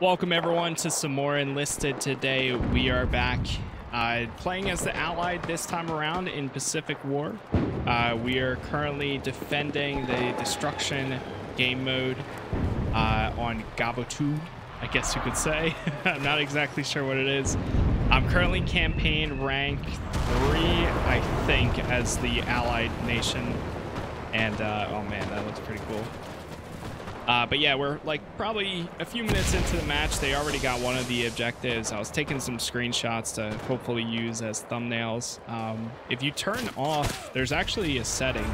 Welcome everyone to some more enlisted today. We are back uh, playing as the Allied this time around in Pacific War. Uh, we are currently defending the destruction game mode uh, on Gavutu, I guess you could say. I'm not exactly sure what it is. I'm currently campaign rank three, I think, as the Allied nation. And uh, oh man, that looks pretty cool. Uh, but yeah, we're like probably a few minutes into the match. They already got one of the objectives. I was taking some screenshots to hopefully use as thumbnails. Um, if you turn off, there's actually a setting.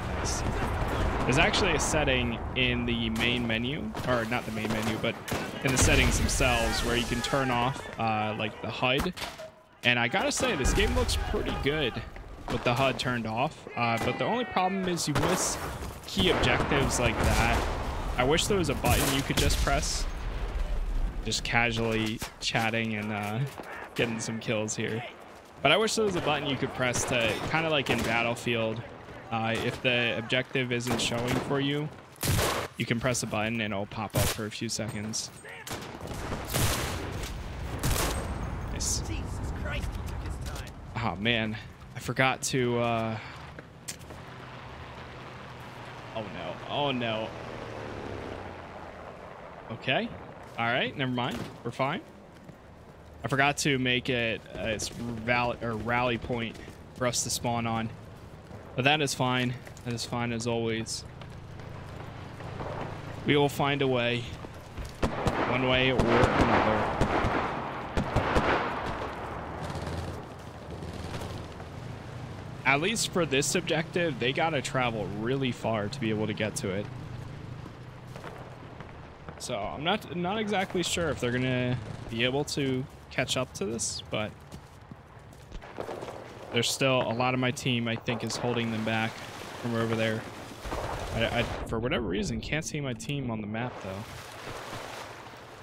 There's actually a setting in the main menu, or not the main menu, but in the settings themselves where you can turn off uh, like the HUD. And I gotta say, this game looks pretty good with the HUD turned off. Uh, but the only problem is you miss key objectives like that I wish there was a button you could just press. Just casually chatting and uh, getting some kills here. But I wish there was a button you could press to kind of like in Battlefield. Uh, if the objective isn't showing for you, you can press a button and it'll pop up for a few seconds. Nice. Oh man, I forgot to. Uh... Oh no! Oh no! Okay. All right. Never mind. We're fine. I forgot to make it a val or rally point for us to spawn on. But that is fine. That is fine as always. We will find a way. One way or another. At least for this objective, they gotta travel really far to be able to get to it. So I'm not not exactly sure if they're gonna be able to catch up to this, but there's still a lot of my team I think is holding them back from over there. I, I for whatever reason can't see my team on the map though.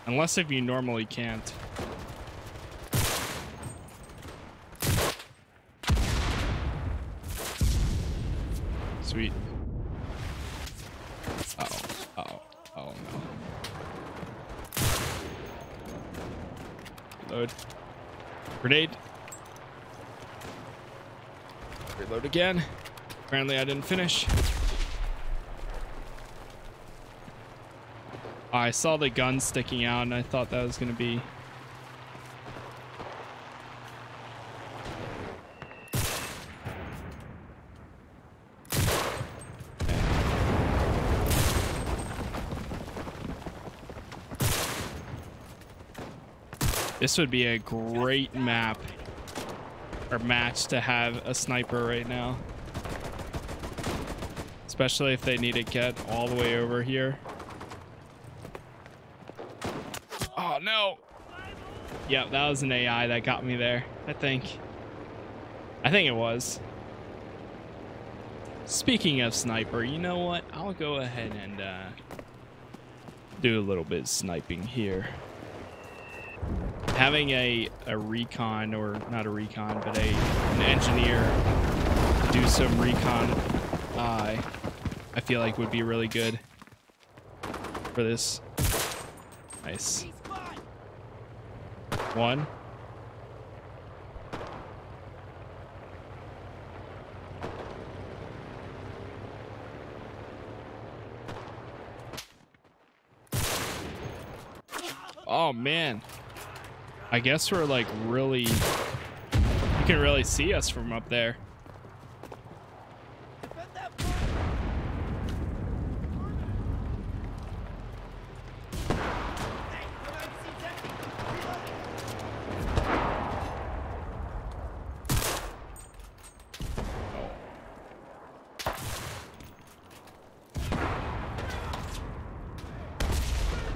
Unless if you normally can't. Sweet. Reload. Grenade. Reload again. Apparently I didn't finish. I saw the gun sticking out and I thought that was going to be This would be a great map or match to have a sniper right now. Especially if they need to get all the way over here. Oh, no. Yep, that was an AI that got me there, I think. I think it was. Speaking of sniper, you know what? I'll go ahead and uh, do a little bit of sniping here having a, a recon, or not a recon, but a an engineer to do some recon, uh, I feel like would be really good for this. Nice. One. Oh, man. I guess we're like really, you can really see us from up there.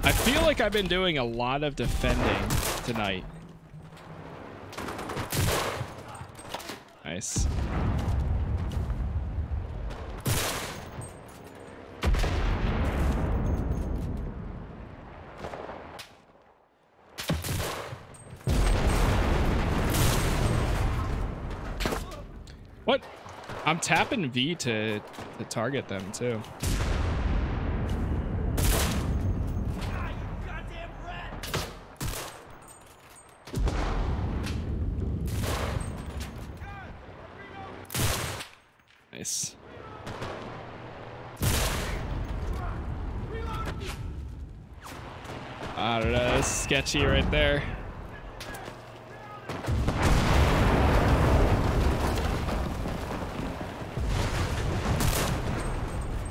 I feel like I've been doing a lot of defending tonight. Nice. What? I'm tapping V to, to target them too. Nice. Ah, I don't know, that's sketchy right there.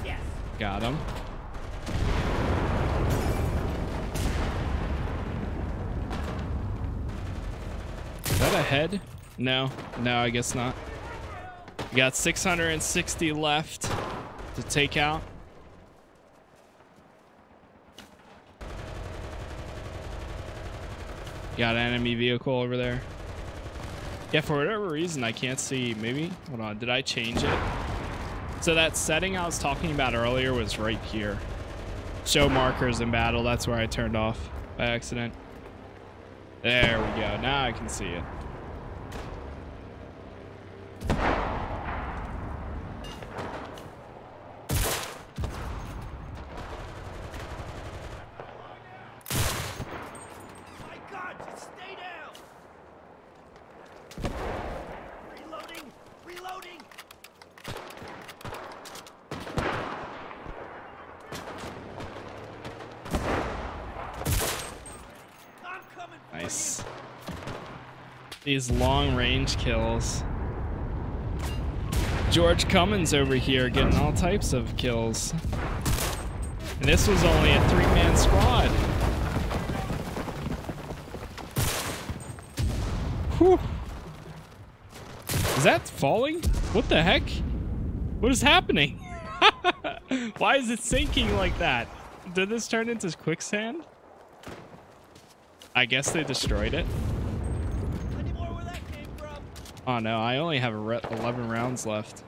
Yes. Got him. Is that a head? No, no, I guess not. Got 660 left to take out. Got an enemy vehicle over there. Yeah, for whatever reason, I can't see. Maybe, hold on, did I change it? So that setting I was talking about earlier was right here. Show markers in battle. That's where I turned off by accident. There we go. Now I can see it. My God, just stay down. Reloading. Reloading. I'm coming for Nice. These long range kills. George Cummins over here getting all types of kills. And this was only a three man squad. Whew. Is that falling? What the heck? What is happening? Why is it sinking like that? Did this turn into quicksand? I guess they destroyed it. you. Any more where that came from? Oh no, I only have 11 rounds left.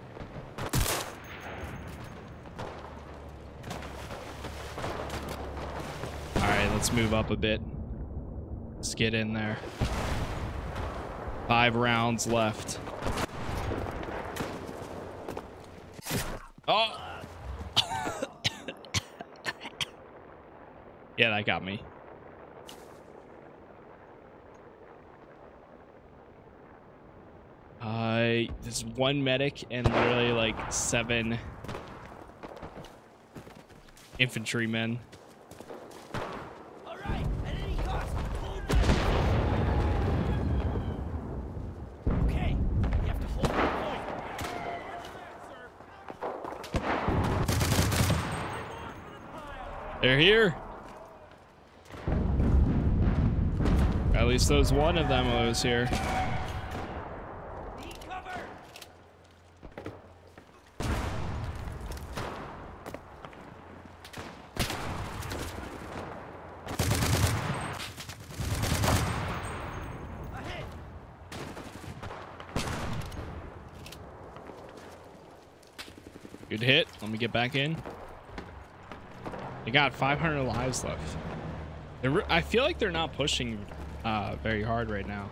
Alright, let's move up a bit. Let's get in there. Five rounds left. Oh! yeah, that got me. There's one medic and literally like seven infantrymen. They're here. At least those one of them who was here. Need cover. Ahead. Good hit. Let me get back in. They got 500 lives left. They're, I feel like they're not pushing uh, very hard right now.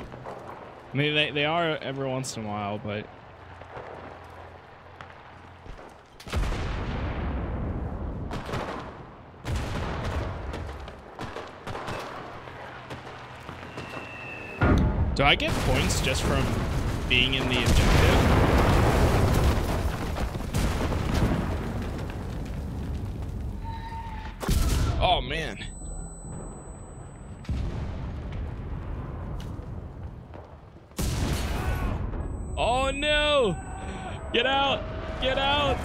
I mean, they, they are every once in a while, but Do I get points just from being in the objective? Oh no! Get out! Get out!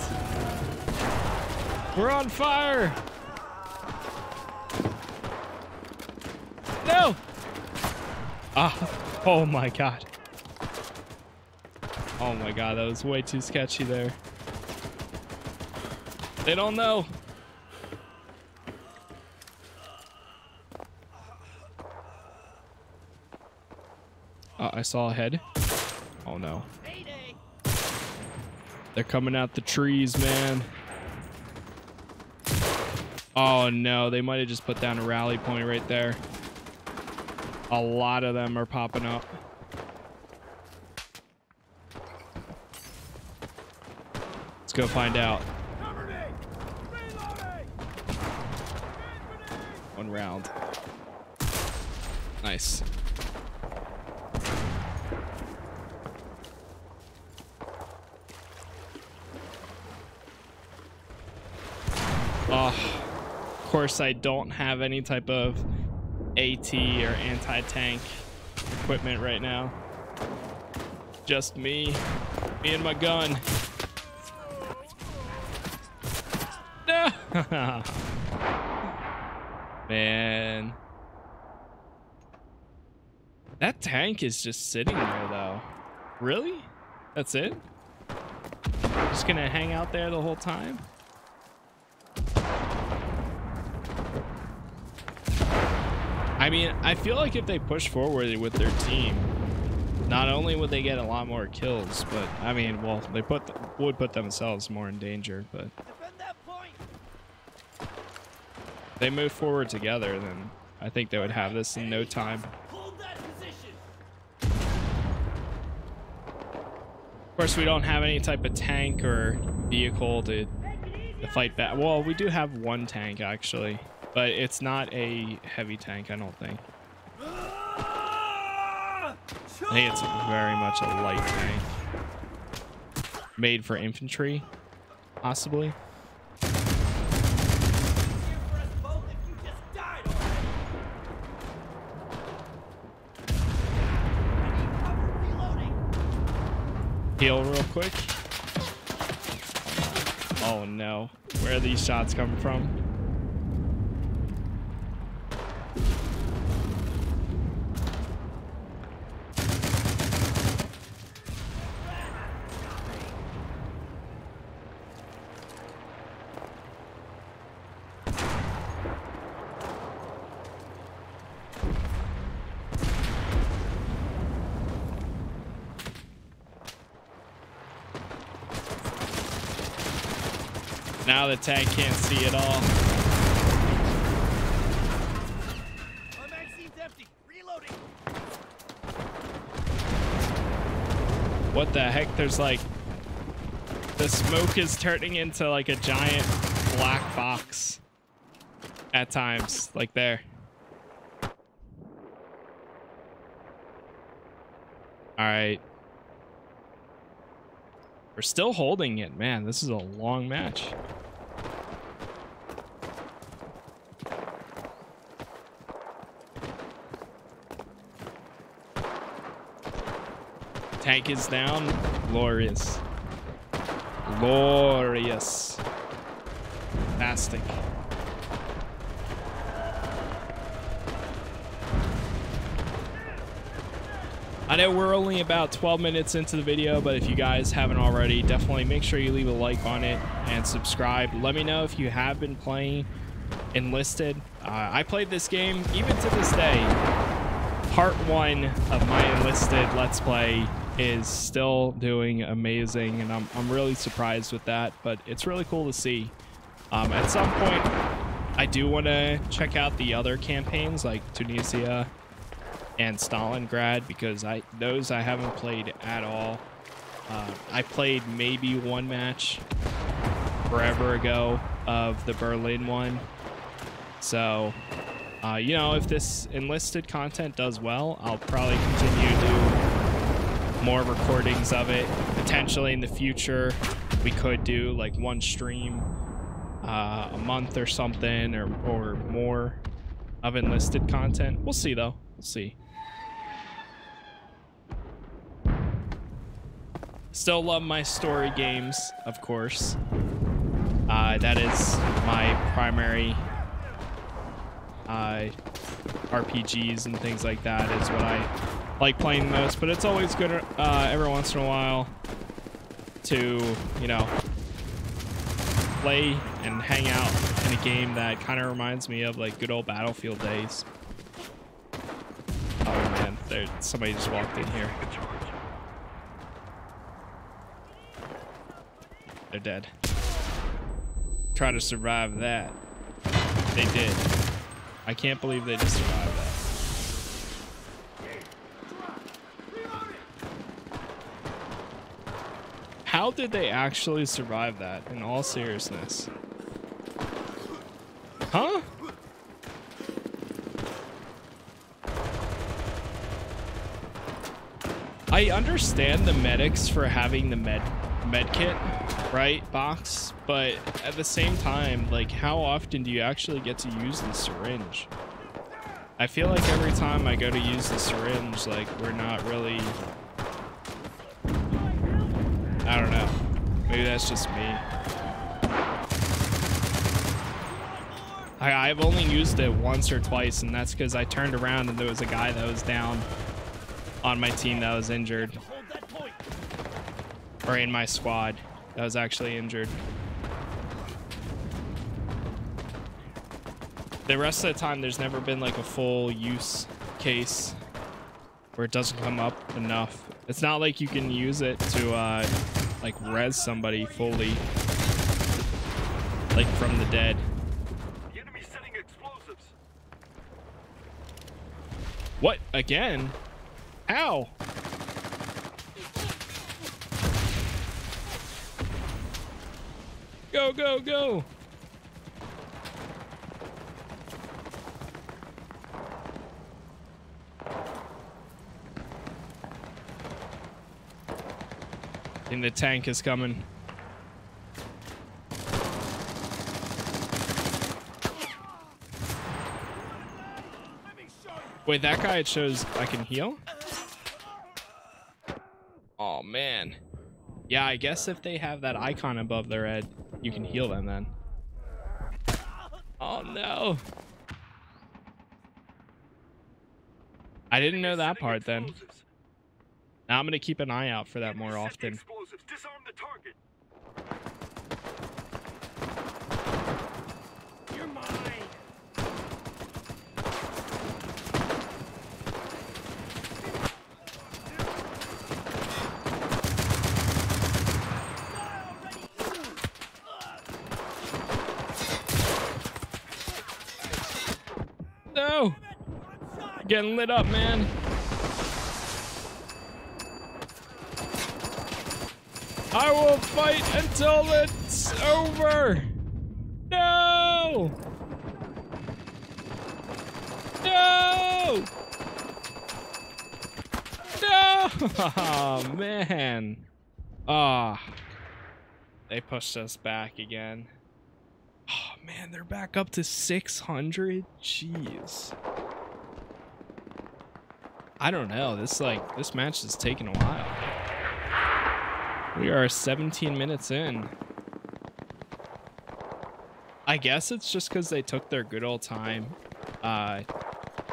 We're on fire! No! Ah, oh my god. Oh my god, that was way too sketchy there. They don't know. I saw a head. Oh no. They're coming out the trees, man. Oh no, they might have just put down a rally point right there. A lot of them are popping up. Let's go find out. One round. Nice. Oh, of course I don't have any type of AT or anti-tank equipment right now. Just me, me and my gun. No! Man. That tank is just sitting there though. Really? That's it? Just gonna hang out there the whole time? I mean, I feel like if they push forward with their team, not only would they get a lot more kills, but I mean, well, they put would put themselves more in danger, but Defend that point. if they move forward together, then I think they would have this in no time. Hold that position. Of course, we don't have any type of tank or vehicle to, to fight back. Well, we do have one tank actually, but it's not a heavy tank, I don't think. Think it's very much a light tank. Made for infantry, possibly. Heal real quick. Oh no. Where are these shots coming from? Now the tank can't see at all. My magazine's empty. Reloading. What the heck? There's like the smoke is turning into like a giant black box at times, like there. All right. We're still holding it, man. This is a long match. Tank is down. Glorious. Glorious. Fantastic. I know we're only about 12 minutes into the video, but if you guys haven't already, definitely make sure you leave a like on it and subscribe. Let me know if you have been playing Enlisted. Uh, I played this game even to this day. Part one of my Enlisted Let's Play is still doing amazing, and I'm, I'm really surprised with that, but it's really cool to see. Um, at some point, I do want to check out the other campaigns like Tunisia and Stalingrad because I those I haven't played at all. Uh, I played maybe one match forever ago of the Berlin one. So, uh, you know, if this enlisted content does well, I'll probably continue to more recordings of it. Potentially in the future, we could do like one stream uh, a month or something or, or more of enlisted content. We'll see though. We'll see. Still love my story games, of course. Uh, that is my primary uh, RPGs and things like that is what I like playing most. But it's always good uh, every once in a while to, you know, play and hang out in a game that kind of reminds me of like good old Battlefield days. Oh man, there somebody just walked in here. They're dead. Try to survive that. They did. I can't believe they just survived that. How did they actually survive that in all seriousness? Huh? I understand the medics for having the med med kit, right, box, but at the same time, like, how often do you actually get to use the syringe? I feel like every time I go to use the syringe, like, we're not really... I don't know. Maybe that's just me. I, I've only used it once or twice, and that's because I turned around and there was a guy that was down on my team that was injured. Or in my squad that was actually injured. The rest of the time, there's never been like a full use case where it doesn't come up enough. It's not like you can use it to uh, like res somebody fully, like from the dead. The enemy's setting explosives. What again? Ow! Go, go, go. And the tank is coming. Wait, that guy it shows I can heal? Oh man. Yeah, I guess if they have that icon above their head, you can heal them then. Oh no. I didn't know that part then. Now I'm gonna keep an eye out for that more Enemy set the often. Explosives. Disarm the target. You're mine. No! Getting lit up, man. I will fight until it's over. No! No! No! Oh, man. Ah. They pushed us back again. Oh, man, they're back up to 600? Jeez. I don't know. This, like, this match is taking a while. We are 17 minutes in. I guess it's just because they took their good old time, uh,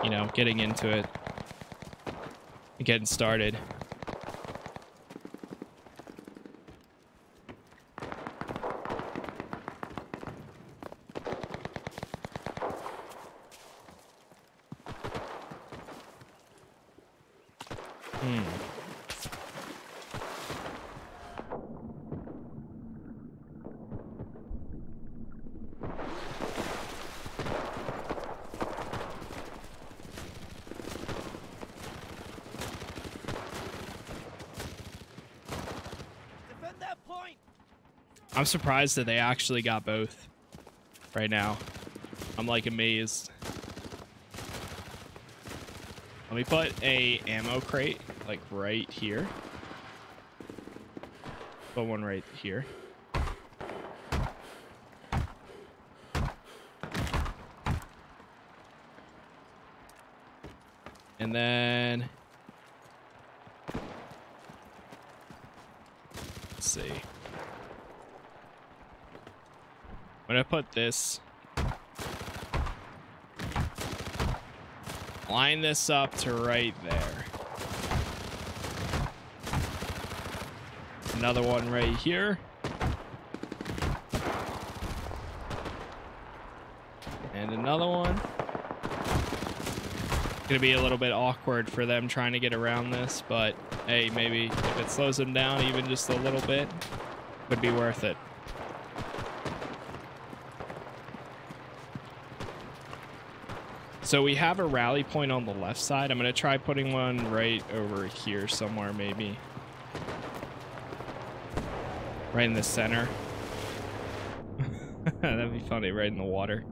you know, getting into it, getting started. I'm surprised that they actually got both right now. I'm like amazed. Let me put a ammo crate like right here. Put one right here. And then let's see. I'm gonna put this. Line this up to right there. Another one right here. And another one. Gonna be a little bit awkward for them trying to get around this, but hey, maybe if it slows them down even just a little bit, would be worth it. So we have a rally point on the left side. I'm going to try putting one right over here somewhere, maybe. Right in the center. That'd be funny, right in the water.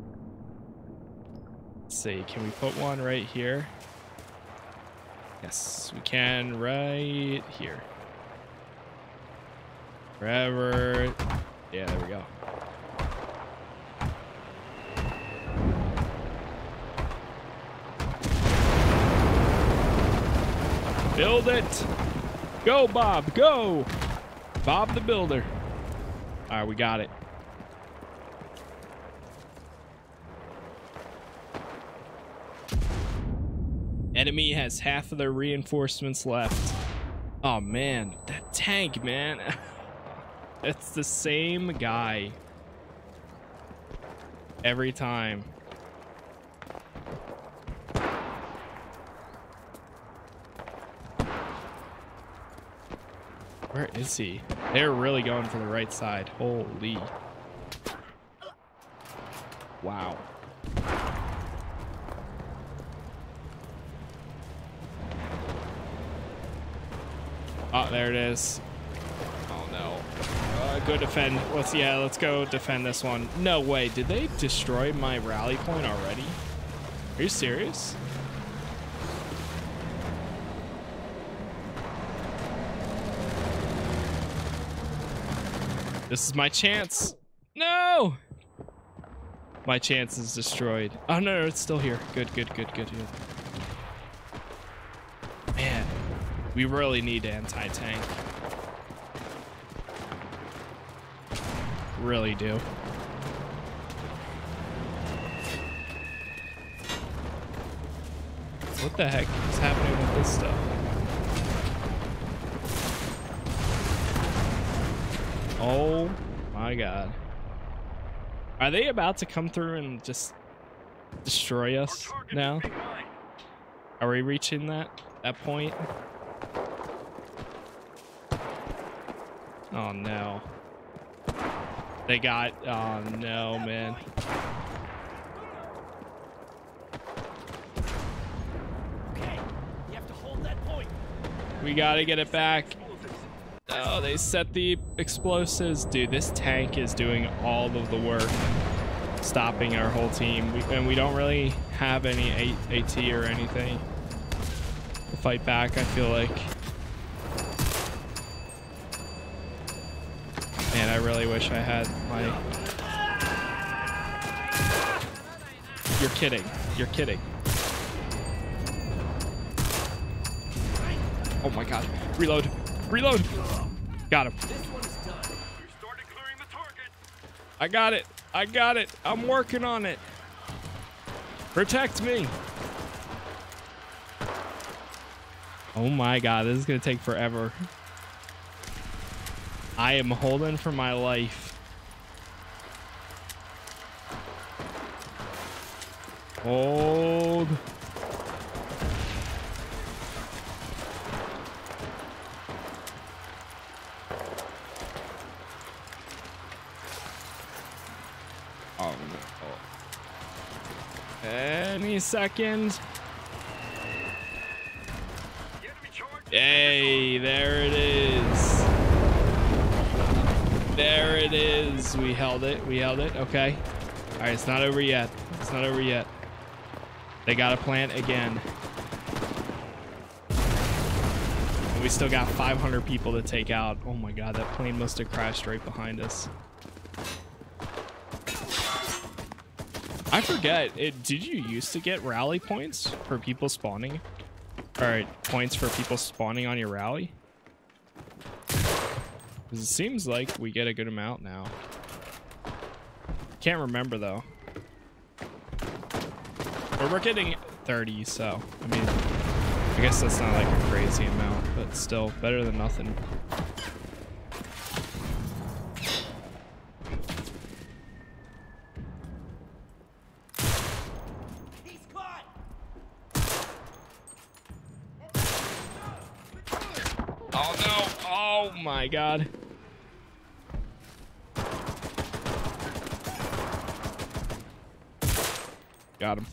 Let's see, can we put one right here? Yes, we can right here. Forever. Yeah, there we go. Build it. Go, Bob. Go. Bob the Builder. All right, we got it. Enemy has half of their reinforcements left. Oh man, that tank, man. it's the same guy. Every time. Where is he? They're really going for the right side. Holy. Wow. Oh, there it is. Oh no. Uh, go defend. Let's yeah, let's go defend this one. No way. Did they destroy my rally point already? Are you serious? This is my chance. No! My chance is destroyed. Oh no, it's still here. Good, good, good, good, good. Man, we really need anti-tank. Really do. What the heck is happening with this stuff? Oh my god. Are they about to come through and just destroy us now? is being mined. Are we reaching that that point? Oh no. They got oh no man. Okay, you have to hold that point. We gotta get it back. Oh, they set the explosives. Dude, this tank is doing all of the work. Stopping our whole team. We, and we don't really have any A- AT or anything to fight back, I feel like. Man, I really wish I had my... You're kidding. You're kidding. Oh my god. Reload. Reload. Got him. I got it. I got it. I'm working on it. Protect me. Oh my god, this is going to take forever. I am holding for my life. Hold. Oh no. Any second. Hey, there it is. There it is. We held it. We held it. Okay. All right, it's not over yet. It's not over yet. They got to plant again. We still got 500 people to take out. Oh my god, that plane must have crashed right behind us. I forget. It, did you used to get rally points for people spawning? All right, points for people spawning on your rally. 'Cause it seems like we get a good amount now. Can't remember though. But we're getting 30, so I mean, I guess that's not like a crazy amount, but still better than nothing. He's caught. Oh no! Oh my god! Got him.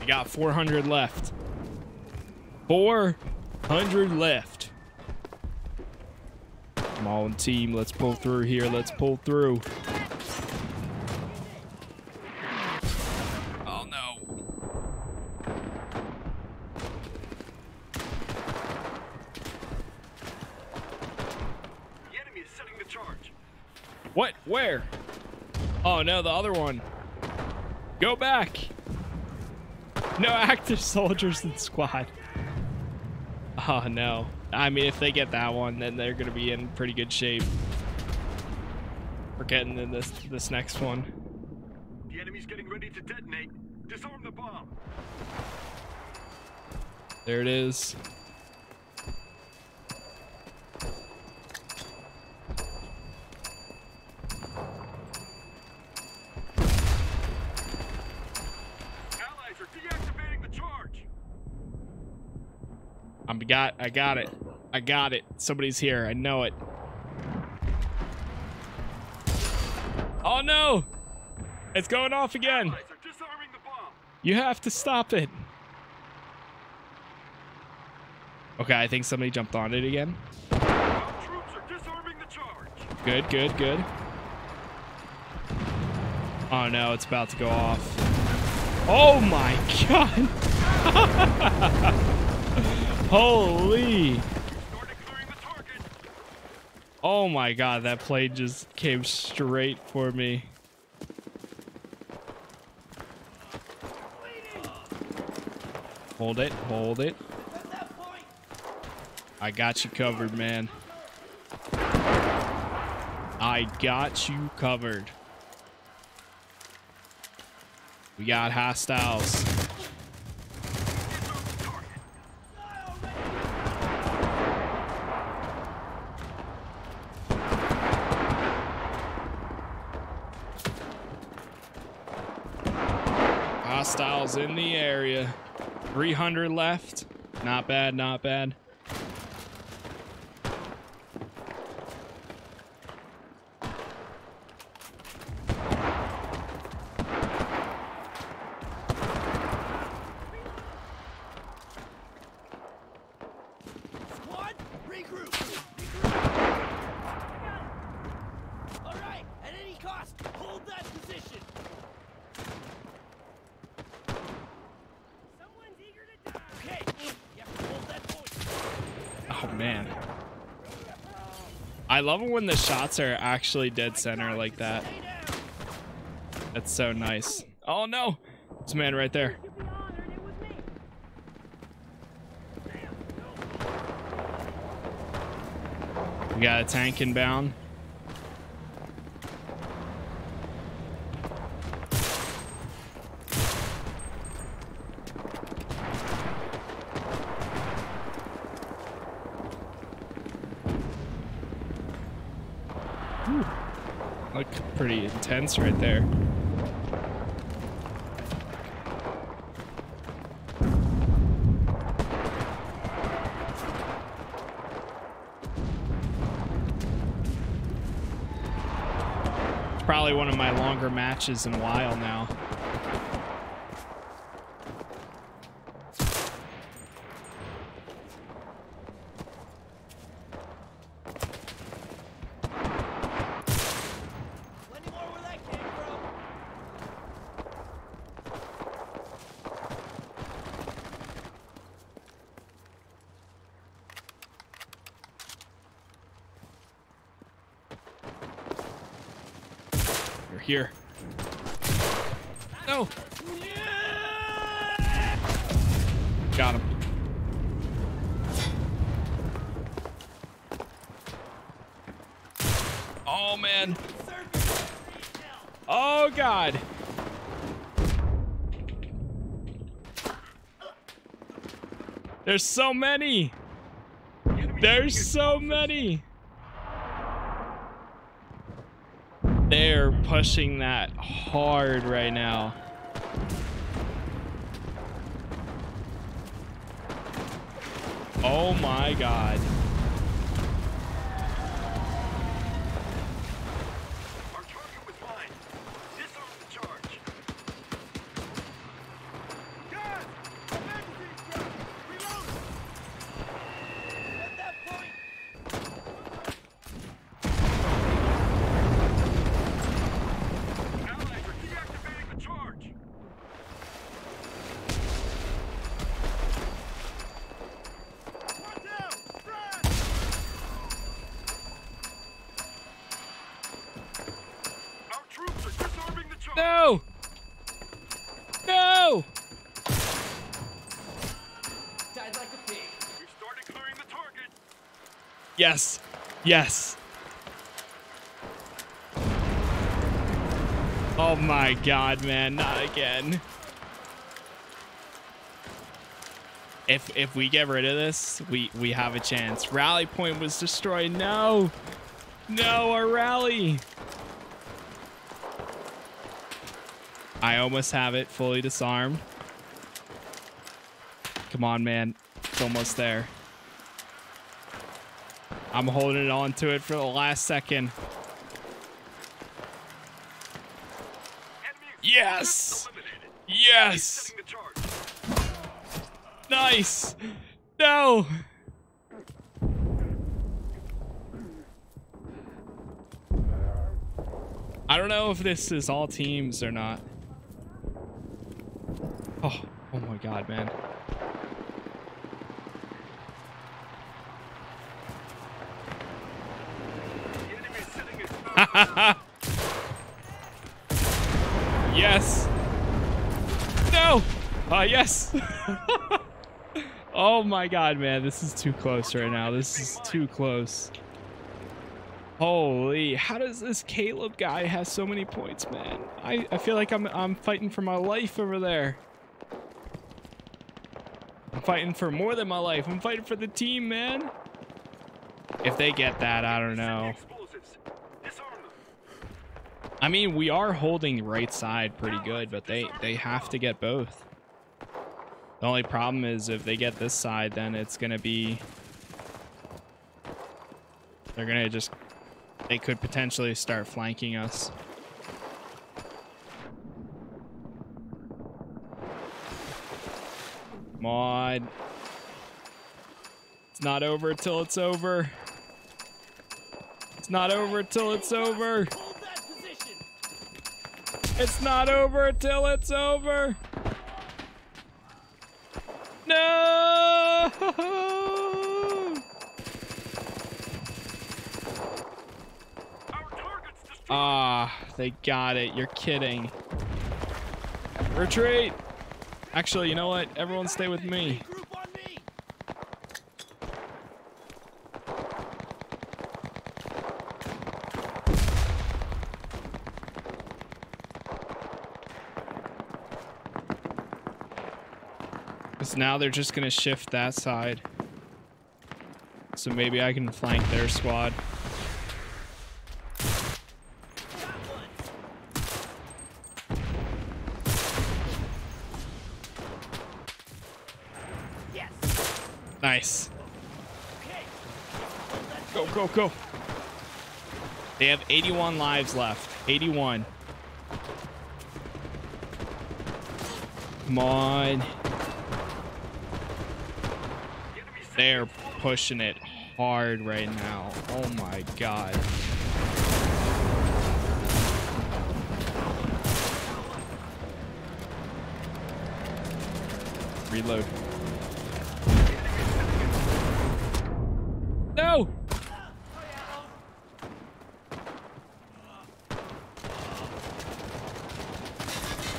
We got 400 left. 400 left. Come on, team. Let's pull through here. Let's pull through. Oh, no. What? Where? Oh no, the other one. Go back. No active soldiers in squad. Oh no. I mean, if they get that one, then they're gonna be in pretty good shape. We're getting in this this next one. The enemy's getting ready to detonate. Disarm the bomb. There it is. Got I got it. I got it. Somebody's here. I know it. Oh no! It's going off again. Allies are disarming the bomb. You have to stop it. Okay, I think somebody jumped on it again. Our troops are disarming the charge. Good, good, good. Oh no, it's about to go off. Oh my god! Holy! Started clearing the target. Oh my god, that plane just came straight for me. Hold it, hold it. At that point, I got you covered, man. I got you covered. We got hostiles. Disarm the target. Hostiles in the area. 300 left. Not bad, not bad. squad, regroup. Regroup. All right, at any cost, hold that position. Someone's eager to die. Okay, you have to hold that point. Oh man. I love it when the shots are actually dead center like that. That's so nice. Oh no! This man right there. We got a tank inbound. Whew. Look intense right there. It's probably one of my longer matches in a while now. Plenty more where that came from. You're here. No! Got him. Oh man. Oh god. There's so many. There's so many. They're pushing that hard right now. Oh my god. Our target was mine. Disarm the charge. Guys! Magazine strap! Reload! At that point, Allies are deactivating the charge. One down! Frag! No! No! Died like a pig. We've started clearing the target. Yes. Yes. Oh my god, man, not again. If if we get rid of this, we we have a chance. Rally point was destroyed. No. No, our rally. I almost have it fully disarmed. Come on, man. It's almost there. I'm holding on to it for the last second. Yes! Yes! Nice! No! I don't know if this is all teams or not. Oh, oh my god, man. Yes. No. Uh, yes. oh my god, man. This is too close right now. This is too close. Holy, how does this Caleb guy have so many points, man? I, I feel like I'm I'm fighting for my life over there. Fighting for more than my life. I'm fighting for the team, man. If they get that, I don't know. I mean, we are holding right side pretty good, but they they have to get both. The only problem is if they get this side, then it's gonna be they're gonna just they could potentially start flanking us. Come on. It's not over till it's over. It's not over till it's over. It's not over till it's over. No! Ah, they got it. You're kidding. Retreat. Actually, you know what? Everyone stay with me. Because now they're just going to shift that side. So maybe I can flank their squad. Nice. Go, go, go. They have 81 lives left. 81. Come on. The enemy's setting They're pushing it hard right now. Oh my god. Reload. No!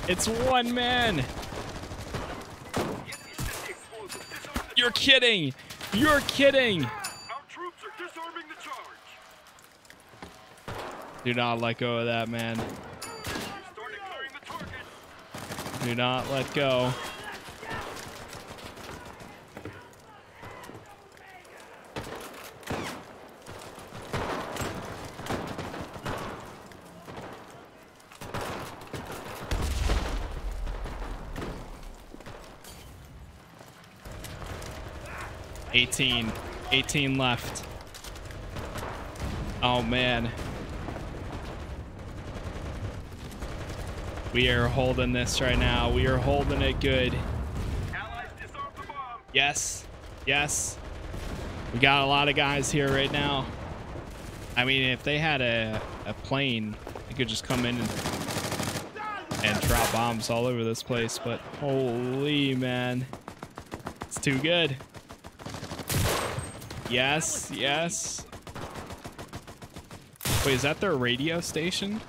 It's one man. You're kidding. You're kidding. Do not let go of that, man. Do not let go. Eighteen. Eighteen left. Oh man. We are holding this right now. We are holding it good. Allies disarm the bomb. Yes. Yes. We got a lot of guys here right now. I mean, if they had a, a plane, they could just come in and, and drop bombs all over this place. But holy man. It's too good. Yes, yes. Wait, is that their radio station?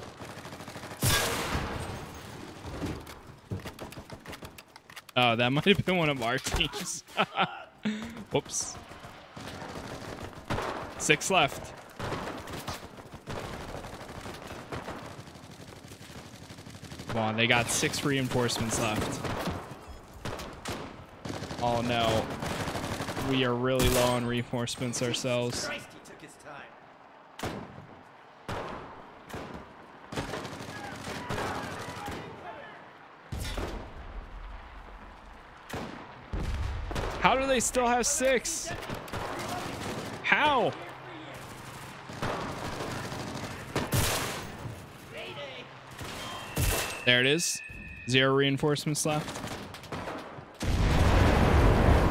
Oh, that might have been one of our teams. Whoops. Six left. Come on, they got six reinforcements left. Oh no. We are really low on reinforcements ourselves. Christ, he took his time. How do they still have six? How? There it is. Zero reinforcements left.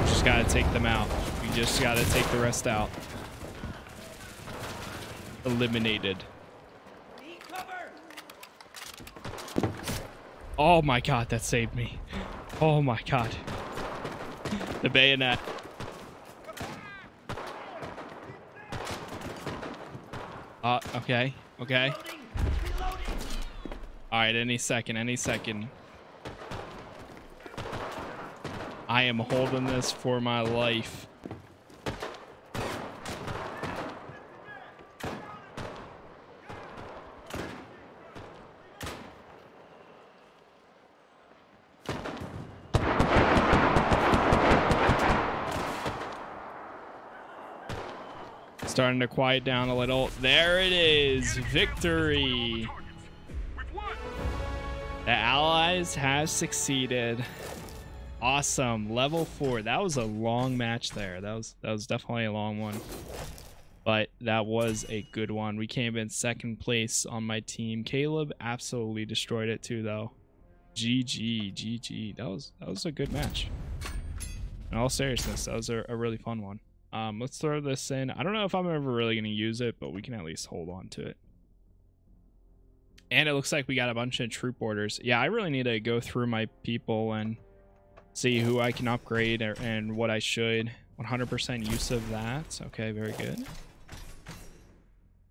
Just gotta take them out. We just gotta take the rest out. Eliminated. Oh my god, that saved me. Oh my god. The bayonet. Uh, okay, okay. All right, any second, any second. I am holding this for my life. Starting to quiet down a little. There it is. Victory. The Allies have succeeded. Awesome. Level four. That was a long match there. That was that was definitely a long one. But that was a good one. We came in second place on my team. Caleb absolutely destroyed it too though. GG, GG. That was that was a good match. In all seriousness, that was a, a really fun one. Um, let's throw this in. I don't know if I'm ever really gonna use it, but we can at least hold on to it. And it looks like we got a bunch of troop orders. Yeah, I really need to go through my people and see who I can upgrade or, and what I should. 100% use of that. Okay, very good.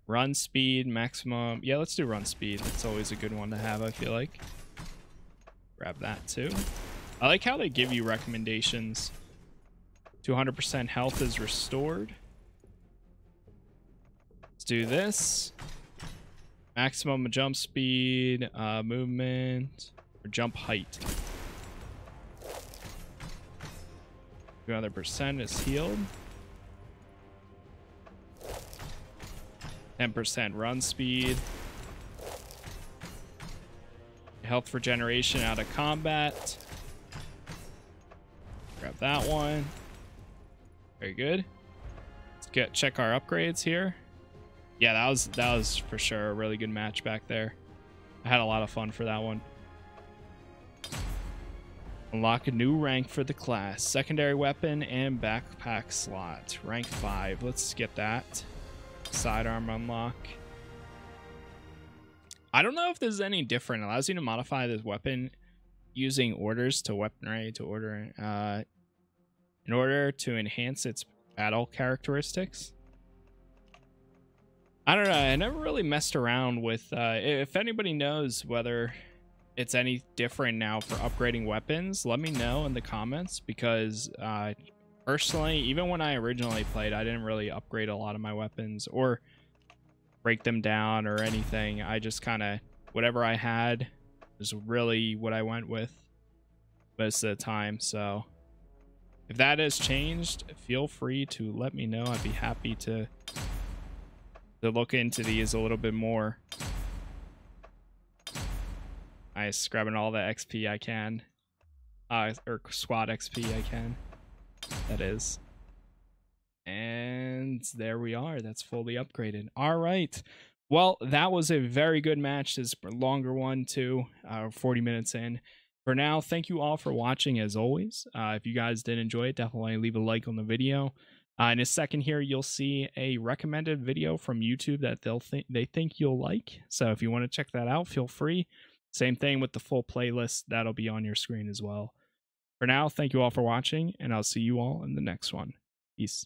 Run speed, maximum. Yeah, let's do run speed. That's always a good one to have, I feel like. Grab that too. I like how they give you recommendations. 200% health is restored. Let's do this. Maximum jump speed, uh, movement, or jump height. 200% is healed. 10% run speed. Health regeneration out of combat. Grab that one. Very good. Let's get check our upgrades here. Yeah, that was that was for sure a really good match back there. I had a lot of fun for that one. Unlock a new rank for the class. Secondary weapon and backpack slot. Rank 5. Let's get that. Sidearm unlock. I don't know if this is any different. It allows you to modify this weapon using orders to weaponry to order uh, in order to enhance its battle characteristics. I don't know. I never really messed around with. Uh, if anybody knows whether it's any different now for upgrading weapons, let me know in the comments because uh, personally, even when I originally played, I didn't really upgrade a lot of my weapons or break them down or anything. I just kind of whatever I had is really what I went with most of the time. So if that has changed, feel free to let me know. I'd be happy to to look into these a little bit more. Nice, grabbing all the XP I can. Uh, or squad XP I can. That is. And there we are. That's fully upgraded. All right. Well, that was a very good match. This longer one too, uh, 40 minutes in. For now, thank you all for watching as always. Uh, if you guys did enjoy it, definitely leave a like on the video. Uh, in a second here, you'll see a recommended video from YouTube that they'll think they think you'll like. So if you want to check that out, feel free. Same thing with the full playlist that'll be on your screen as well. For now, thank you all for watching, and I'll see you all in the next one. Peace.